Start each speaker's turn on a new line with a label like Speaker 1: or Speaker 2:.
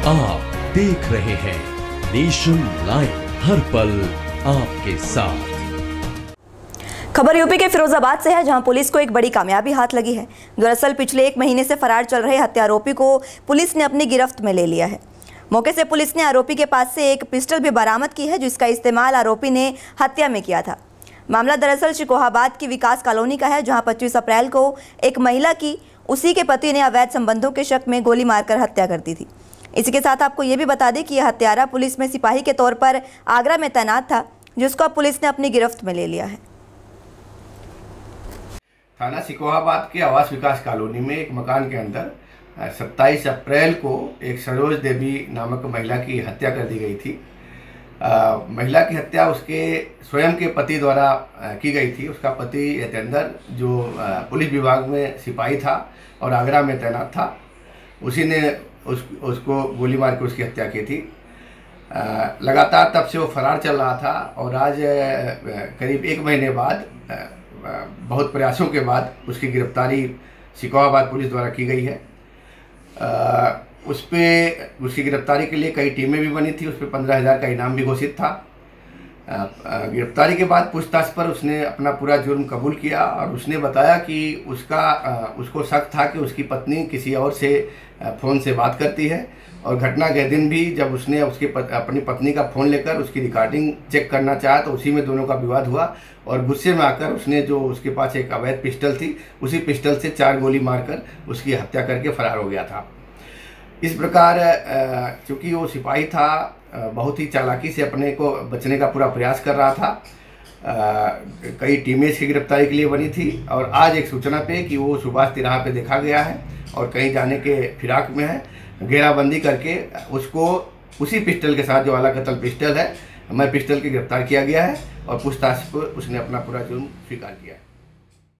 Speaker 1: आप देख रहे हैं नेशन लाइव, हर पल आपके साथ।
Speaker 2: खबर यूपी के फिरोजाबाद से है, जहाँ पुलिस को एक बड़ी कामयाबी हाथ लगी है। दरअसल पिछले एक महीने से फरार चल रहे हत्यारोपी को पुलिस ने अपनी गिरफ्त में ले लिया है। मौके से पुलिस ने आरोपी के पास से एक पिस्टल भी बरामद की है, जिसका इस्तेमाल आरोपी ने हत्या में किया था। मामला दरअसल शिकोहाबाद की विकास कॉलोनी का है, जहाँ 25 अप्रैल को एक महिला की, उसी के पति ने अवैध संबंधों के शक में गोली मारकर हत्या कर दी थी। इसी के साथ आपको ये भी बता दें कि यह हत्यारा पुलिस में सिपाही के तौर पर आगरा में तैनात था जिसको अब पुलिस ने अपनी गिरफ्त में ले लिया है।
Speaker 3: थाना सिकोहाबाद के आवास विकास कॉलोनी में एक मकान के अंदर 27 अप्रैल को एक सरोज देवी नामक महिला की हत्या कर दी गई थी। आ, महिला की हत्या उसके स्वयं के पति द्वारा की गई थी। उसका पति यतेंद्र जो पुलिस विभाग में सिपाही था और आगरा में तैनात था। उसी ने उस, उसको गोली मार के उसकी हत्या की थी। लगातार तब से वो फरार चल रहा था और आज करीब एक महीने बाद बहुत प्रयासों के बाद उसकी गिरफ्तारी सिकोहाबाद पुलिस द्वारा की गई है। उस पर उसकी गिरफ्तारी के लिए कई टीमें भी बनी थी, उस पर पंद्रह हज़ार का इनाम भी घोषित था। गिरफ्तारी के बाद पूछताछ पर उसने अपना पूरा जुर्म कबूल किया और उसने बताया कि उसका उसको शक था कि उसकी पत्नी किसी और से फ़ोन से बात करती है। और घटना के दिन भी जब उसने उसकी पत, अपनी पत्नी का फ़ोन लेकर उसकी रिकॉर्डिंग चेक करना चाहा तो उसी में दोनों का विवाद हुआ और गुस्से में आकर उसने जो उसके पास एक अवैध पिस्टल थी उसी पिस्टल से चार गोली मारकर उसकी हत्या करके फरार हो गया था। इस प्रकार चूँकि वो सिपाही था बहुत ही चालाकी से अपने को बचने का पूरा प्रयास कर रहा था कई टीमें इसकी गिरफ्तारी के लिए बनी थी और आज एक सूचना पे कि वो सुभाष तिराहा पे देखा गया है और कहीं जाने के फिराक में है। घेराबंदी करके उसको उसी पिस्टल के साथ, जो आला कतल पिस्टल है, मैं पिस्टल की गिरफ़्तार किया गया है और पूछताछ पर उसने अपना पूरा जुर्म स्वीकार किया है।